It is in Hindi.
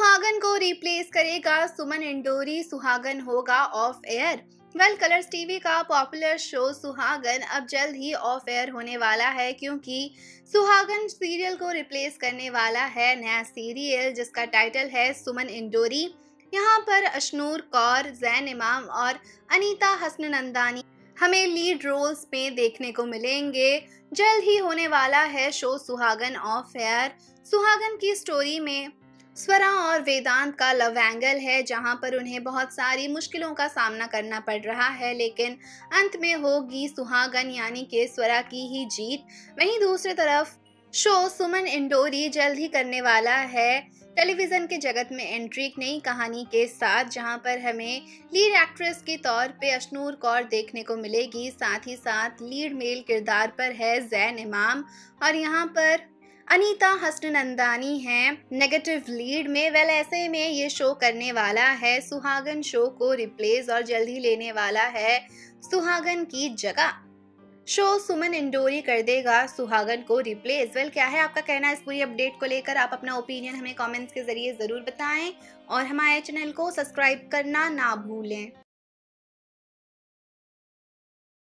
सुहागन को रिप्लेस करेगा सुमन इंडोरी, सुहागन होगा off air well Colors TV का पॉपुलर शो सुहागन अब जल्द ही ऑफ़ एयर होने वाला है क्योंकि सुहागन सीरियल को रिप्लेस करने वाला है, नया सीरियल जिसका टाइटल है सुमन इंडोरी। यहाँ पर अशनूर कौर, जैन इमाम और अनीता हसन नंदानी हमें लीड रोल्स में देखने को मिलेंगे। जल्द ही होने वाला है शो सुहागन ऑफ़ एयर सुहागन की स्टोरी में स्वरा और वेदांत का लव एंगल है, जहाँ पर उन्हें बहुत सारी मुश्किलों का सामना करना पड़ रहा है, लेकिन अंत में होगी सुहागन, यानी कि स्वरा की ही जीत। वहीं दूसरी तरफ़, शो सुमन इंडोरी जल्द ही करने वाला है। टेलीविज़न के जगत में एंट्री एक नई कहानी के साथ, जहाँ पर हमें लीड एक्ट्रेस के तौर पे अशनूर कौर देखने को मिलेगी। साथ ही साथ लीड मेल किरदार पर है जैन इमाम, और यहाँ पर अनीता हसनंदानी हैं। नेगेटिव लीड में वेल ऐसे में ये शो करने वाला है। सुहागन शो को रिप्लेस और जल्द लेने वाला है। सुहागन की जगह। शो सुमन इंडोरी कर देगा, सुहागन को रिप्लेस वेल क्या है आपका कहना इस पूरी अपडेट को लेकर? आप अपना ओपिनियन हमें कमेंट्स के ज़रिए ज़रूर बताएँ। और हमारे चैनल को सब्सक्राइब करना ना भूलें।